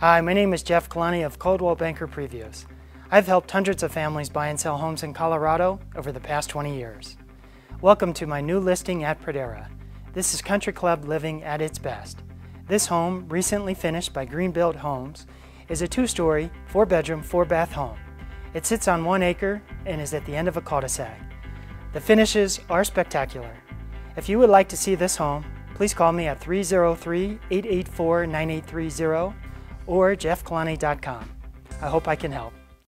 Hi, my name is Jeff Kloenne of Coldwell Banker Previews. I've helped hundreds of families buy and sell homes in Colorado over the past 20 years. Welcome to my new listing at Pradera. This is country club living at its best. This home, recently finished by Greenbuilt Homes, is a two-story, four-bedroom, four-bath home. It sits on one acre and is at the end of a cul-de-sac. The finishes are spectacular. If you would like to see this home, please call me at 303-884-9830 or jeffkloenne.com. I hope I can help.